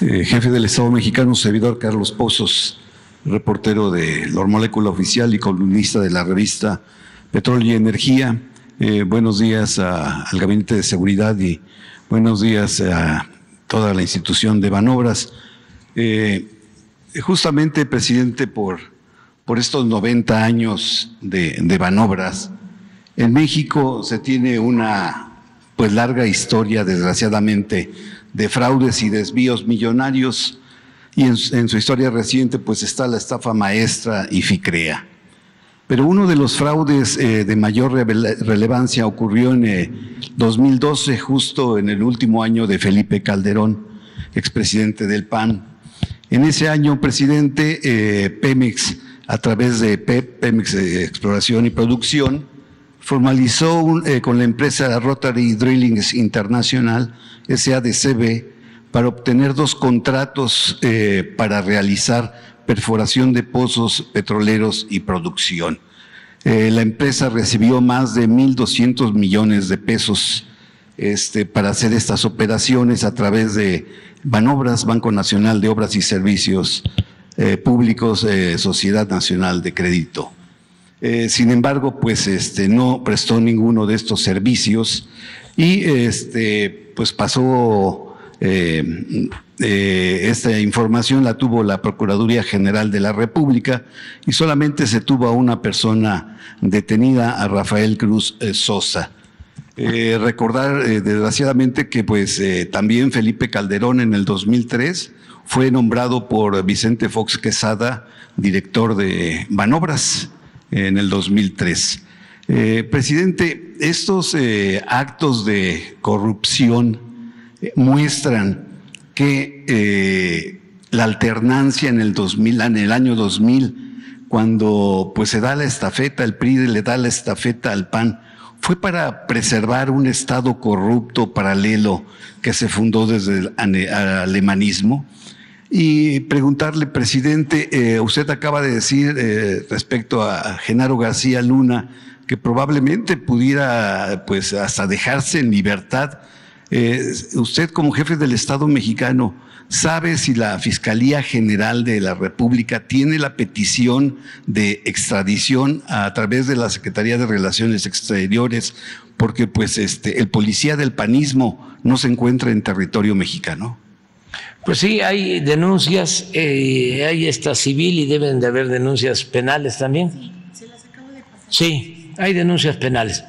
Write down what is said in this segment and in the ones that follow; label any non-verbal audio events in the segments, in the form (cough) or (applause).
Eh, jefe del Estado mexicano, servidor Carlos Pozos, reportero de La Molécula Oficial y columnista de la revista Petróleo y Energía. Eh, buenos días al Gabinete de Seguridad y buenos días a toda la institución de Banobras. Eh, justamente, presidente, por, por estos 90 años de, de Banobras, en México se tiene una pues larga historia, desgraciadamente, de fraudes y desvíos millonarios y en, su historia reciente pues está la estafa maestra y FICREA. Pero uno de los fraudes eh, de mayor relevancia ocurrió en 2012, eh, justo en el último año de Felipe Calderón, expresidente del PAN. En ese año, presidente, eh, Pemex, a través de PEP, Pemex Exploración y Producción, formalizó con la empresa Rotary Drillings International SADCB para obtener dos contratos eh, para realizar perforación de pozos petroleros y producción. Eh, la empresa recibió más de 1.200 millones de pesos este, para hacer estas operaciones a través de Banobras, Banco Nacional de Obras y Servicios eh, Públicos, Sociedad Nacional de Crédito. Sin embargo, pues este, no prestó ninguno de estos servicios y este, pues pasó eh, eh, esta información la tuvo la Procuraduría General de la República y solamente se tuvo a una persona detenida, a Rafael Cruz eh, Sosa. recordar desgraciadamente que pues también Felipe Calderón en el 2003 fue nombrado por Vicente Fox Quesada director de Banobras en el 2003. presidente, estos eh, actos de corrupción eh, muestran que eh, la alternancia en el 2000, en el año 2000, cuando pues se da la estafeta, el PRI le da la estafeta al PAN, fue para preservar un Estado corrupto paralelo que se fundó desde el alemanismo. Y preguntarle, presidente, usted acaba de decir respecto a Genaro García Luna, que probablemente pudiera pues hasta dejarse en libertad. Eh, usted como jefe del Estado mexicano, ¿sabe si la Fiscalía General de la República tiene la petición de extradición a través de la Secretaría de Relaciones Exteriores? Porque pues este, el policía del panismo no se encuentra en territorio mexicano. Pues sí, hay denuncias, eh, hay esta civil y deben de haber denuncias penales también. Sí, se las acabo de pasar. Sí, hay denuncias penales.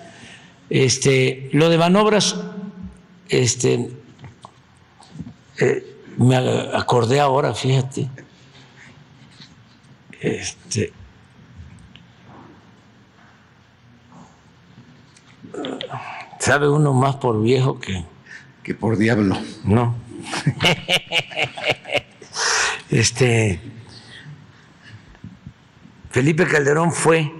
Este, lo de manobras, este, eh, me acordé ahora, fíjate. Este, sabe uno más por viejo que que por diablo. No. (laughs) este Felipe Calderón fue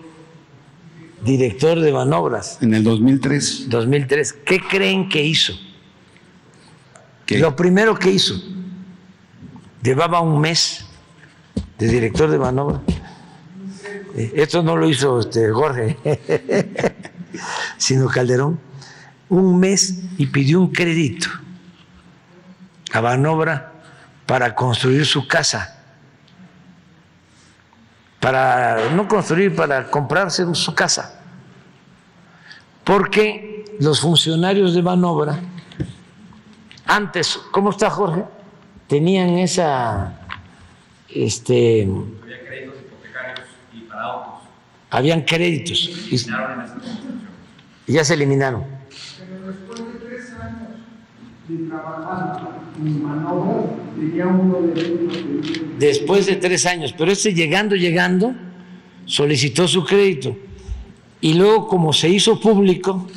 director de manobras. En el 2003. 2003. ¿Qué creen que hizo? Lo primero que hizo, llevaba un mes de director de manobras. Eh, esto no lo hizo este Jorge, (laughs) sino Calderón. Un mes y pidió un crédito a Manobra para construir su casa para no construir, para comprarse su casa. Porque los funcionarios de Manobra, antes, ¿cómo está Jorge? Tenían esa, este... Había créditos hipotecarios y para autos. Habían créditos. Y, ya se eliminaron. Pero después de tres años en tenía uno de después de tres años, pero este llegando, llegando, solicitó su crédito. Y luego, como se hizo público,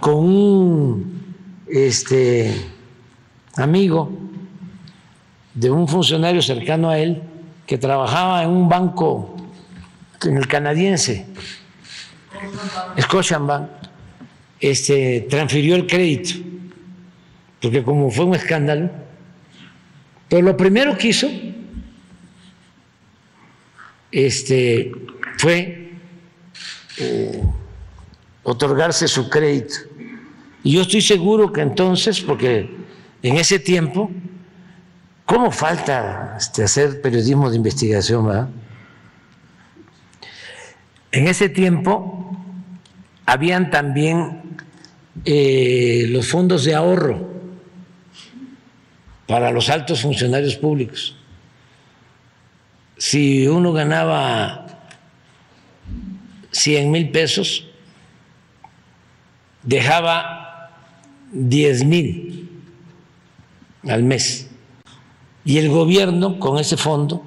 con un este, amigo de un funcionario cercano a él, que trabajaba en un banco, en el canadiense, Scotiabank, este, transfirió el crédito, porque como fue un escándalo, pero lo primero que hizo este, fue eh, otorgarse su crédito Y yo estoy seguro que entonces, porque en ese tiempo, ¿cómo falta este, hacer periodismo de investigación? En ese tiempo habían también eh, los fondos de ahorro para los altos funcionarios públicos. Si uno ganaba 100 mil pesos, dejaba 10 mil al mes. Y el gobierno con ese fondo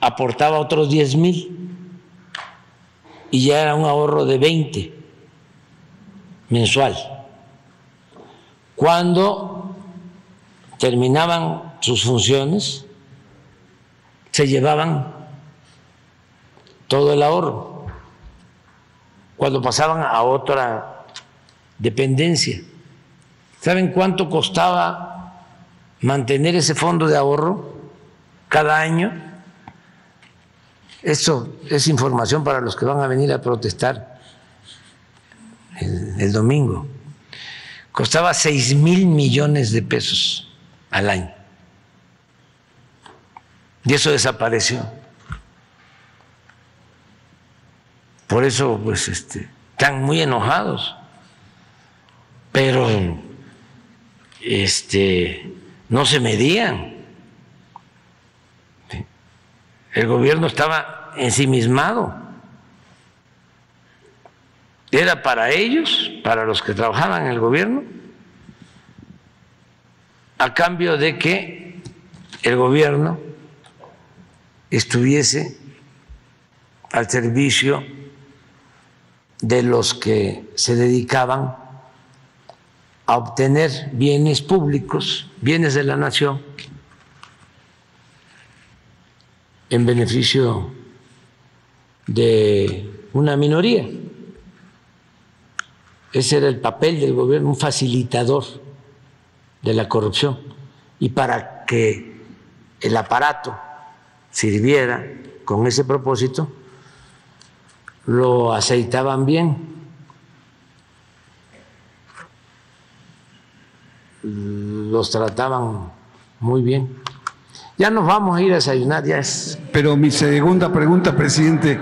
aportaba otros 10 mil y ya era un ahorro de 20 mensual. Cuando terminaban sus funciones, se llevaban todo el ahorro. Cuando pasaban a otra dependencia, ¿saben cuánto costaba mantener ese fondo de ahorro cada año? Eso es información para los que van a venir a protestar el, el domingo. Costaba 6 mil millones de pesos al año. Y eso desapareció. Por eso, pues, este, están muy enojados. Pero, este, no se medían. El gobierno estaba ensimismado. Era para ellos, para los que trabajaban en el gobierno, a cambio de que el gobierno estuviese al servicio de los que se dedicaban a obtener bienes públicos, bienes de la nación, en beneficio de una minoría. Ese era el papel del gobierno, un facilitador de la corrupción. Y para que el aparato sirviera con ese propósito, lo aceitaban bien, los trataban muy bien. Ya nos vamos a ir a desayunar, ya es. Pero mi segunda pregunta, presidente,